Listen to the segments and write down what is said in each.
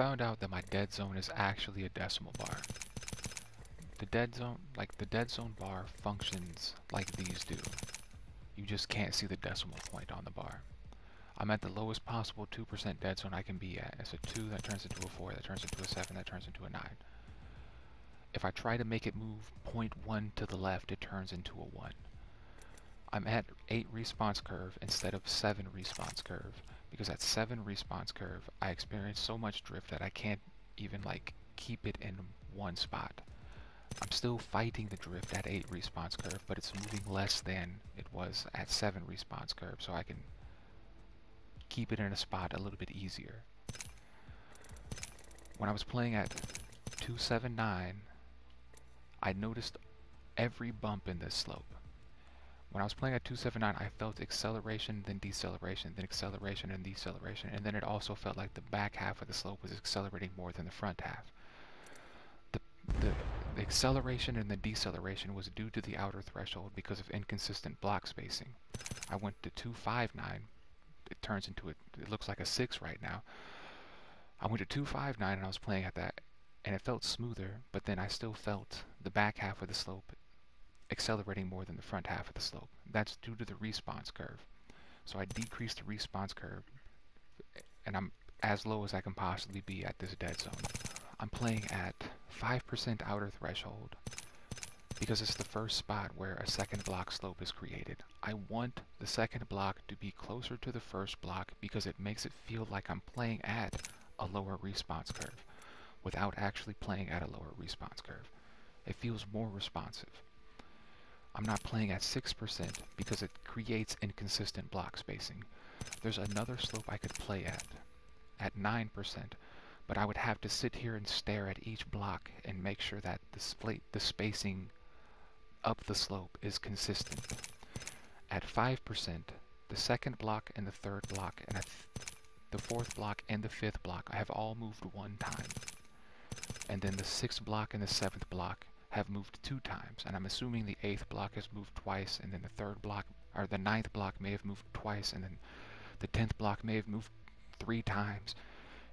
found out that my dead zone is actually a decimal bar. The dead zone, like the dead zone bar functions like these do. You just can't see the decimal point on the bar. I'm at the lowest possible 2% dead zone I can be at. It's a 2 that turns into a 4, that turns into a 7, that turns into a 9. If I try to make it move 0.1 to the left, it turns into a 1. I'm at 8 response curve instead of 7 response curve because at 7 response curve I experience so much drift that I can't even like keep it in one spot. I'm still fighting the drift at 8 response curve but it's moving less than it was at 7 response curve so I can keep it in a spot a little bit easier. When I was playing at 279, I noticed every bump in this slope. When I was playing at 279, I felt acceleration, then deceleration, then acceleration and deceleration, and then it also felt like the back half of the slope was accelerating more than the front half. The, the, the acceleration and the deceleration was due to the outer threshold because of inconsistent block spacing. I went to 259, it turns into a, it looks like a 6 right now. I went to 259 and I was playing at that, and it felt smoother, but then I still felt the back half of the slope accelerating more than the front half of the slope. That's due to the response curve. So I decreased the response curve, and I'm as low as I can possibly be at this dead zone. I'm playing at 5% outer threshold, because it's the first spot where a second block slope is created. I want the second block to be closer to the first block because it makes it feel like I'm playing at a lower response curve without actually playing at a lower response curve. It feels more responsive. I'm not playing at 6% because it creates inconsistent block spacing. There's another slope I could play at, at 9%, but I would have to sit here and stare at each block and make sure that the, the spacing up the slope is consistent. At 5%, the second block and the third block and the fourth block and the fifth block I have all moved one time. And then the sixth block and the seventh block have moved two times. And I'm assuming the eighth block has moved twice and then the third block, or the ninth block may have moved twice and then the tenth block may have moved three times.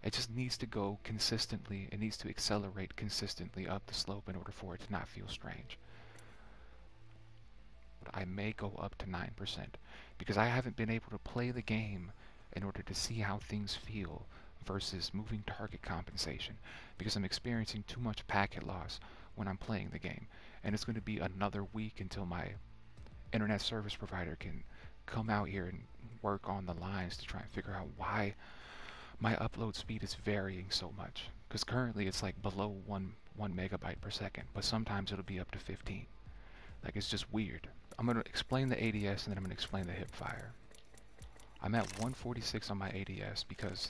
It just needs to go consistently. It needs to accelerate consistently up the slope in order for it to not feel strange. But I may go up to 9% because I haven't been able to play the game in order to see how things feel versus moving target compensation because I'm experiencing too much packet loss when I'm playing the game. And it's going to be another week until my internet service provider can come out here and work on the lines to try and figure out why my upload speed is varying so much. Because currently it's like below one one megabyte per second but sometimes it'll be up to 15 like it's just weird. I'm going to explain the ADS and then I'm going to explain the hip fire. I'm at 146 on my ADS because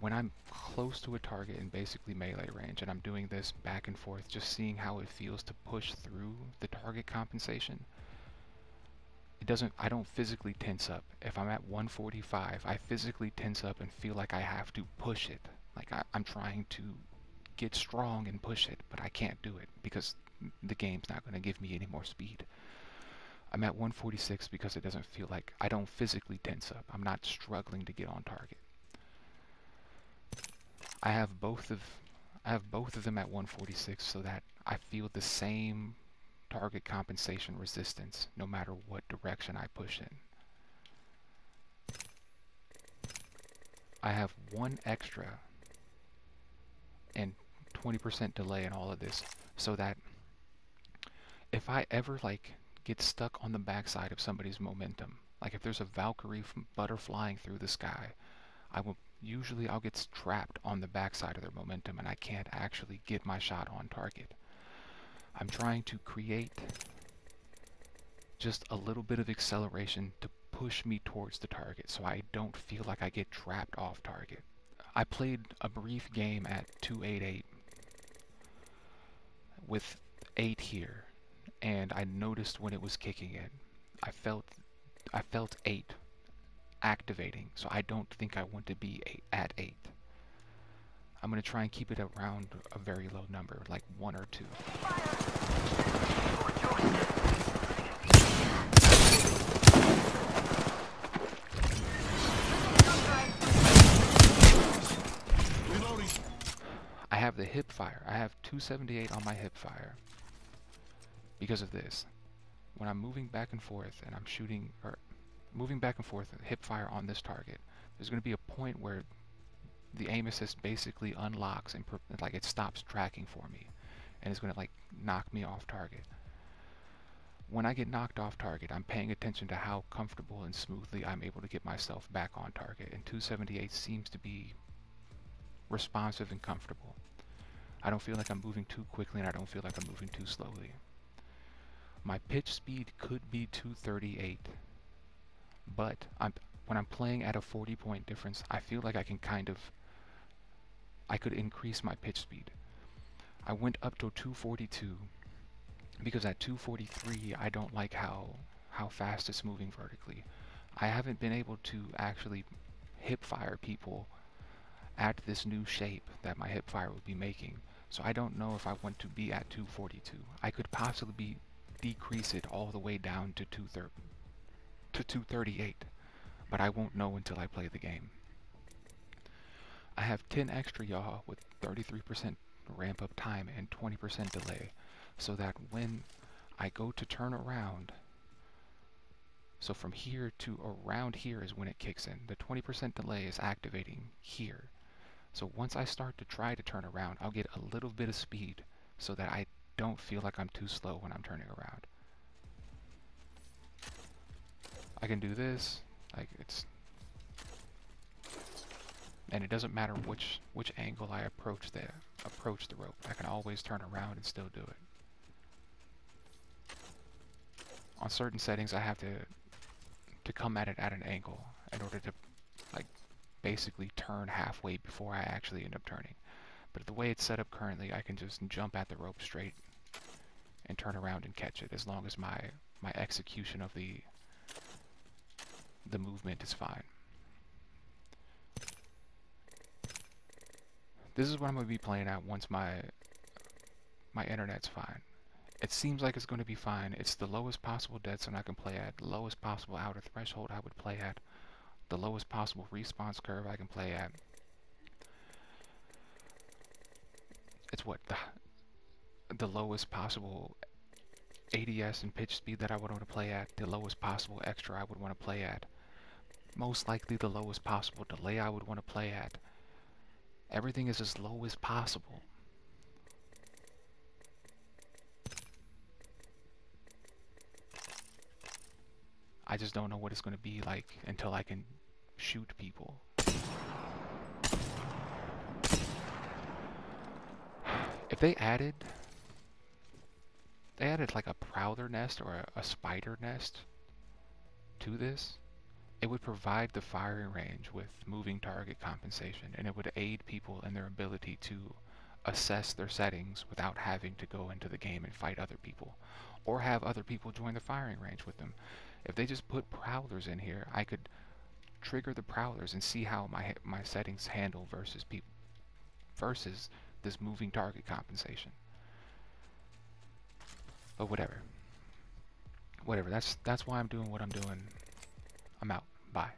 when I'm close to a target in basically melee range and I'm doing this back and forth just seeing how it feels to push through the target compensation it doesn't I don't physically tense up if I'm at 145 I physically tense up and feel like I have to push it like I, I'm trying to get strong and push it but I can't do it because the game's not going to give me any more speed. I'm at 146 because it doesn't feel like I don't physically tense up. I'm not struggling to get on target. I have both of I have both of them at 146 so that I feel the same target compensation resistance no matter what direction I push in. I have one extra and 20% delay in all of this so that if I ever like get stuck on the backside of somebody's momentum, like if there's a Valkyrie butterflying through the sky, I will usually I'll get trapped on the backside of their momentum and I can't actually get my shot on target. I'm trying to create just a little bit of acceleration to push me towards the target so I don't feel like I get trapped off target. I played a brief game at 288 with 8 here and I noticed when it was kicking in. I felt I felt 8 activating, so I don't think I want to be at 8. I'm going to try and keep it around a very low number, like 1 or 2. I have the hip fire. I have 278 on my hip fire because of this. When I'm moving back and forth and I'm shooting or moving back and forth hip fire on this target, there's going to be a point where the aim assist basically unlocks and like it stops tracking for me and it's going to like knock me off target. When I get knocked off target, I'm paying attention to how comfortable and smoothly I'm able to get myself back on target, and 278 seems to be responsive and comfortable. I don't feel like I'm moving too quickly and I don't feel like I'm moving too slowly. My pitch speed could be 238, but I'm, when I'm playing at a 40 point difference, I feel like I can kind of, I could increase my pitch speed. I went up to 242 because at 243 I don't like how how fast it's moving vertically. I haven't been able to actually hip fire people at this new shape that my hip fire would be making. So I don't know if I want to be at 242. I could possibly be, decrease it all the way down to 230 to 238, but I won't know until I play the game. I have 10 extra yaw with 33% ramp up time and 20% delay so that when I go to turn around, so from here to around here is when it kicks in. The 20% delay is activating here. So once I start to try to turn around, I'll get a little bit of speed so that I don't feel like I'm too slow when I'm turning around. I can do this, like it's, and it doesn't matter which which angle I approach the approach the rope. I can always turn around and still do it on certain settings I have to to come at it at an angle in order to like basically turn halfway before I actually end up turning. But the way it's set up currently, I can just jump at the rope straight and turn around and catch it as long as my my execution of the the movement is fine. This is what I'm going to be playing at once my my internet's fine. It seems like it's going to be fine. It's the lowest possible dead zone I can play at, the lowest possible outer threshold I would play at, the lowest possible response curve I can play at. It's what the, the lowest possible ADS and pitch speed that I would want to play at, the lowest possible extra I would want to play at, most likely the lowest possible delay I would want to play at. Everything is as low as possible. I just don't know what it's going to be like until I can shoot people. If they added, they added like a prowler nest or a, a spider nest to this, it would provide the firing range with moving target compensation and it would aid people in their ability to assess their settings without having to go into the game and fight other people or have other people join the firing range with them if they just put prowlers in here, I could trigger the prowlers and see how my my settings handle versus people versus this moving target compensation. But whatever. Whatever. That's that's why I'm doing what I'm doing. I'm out. Bye.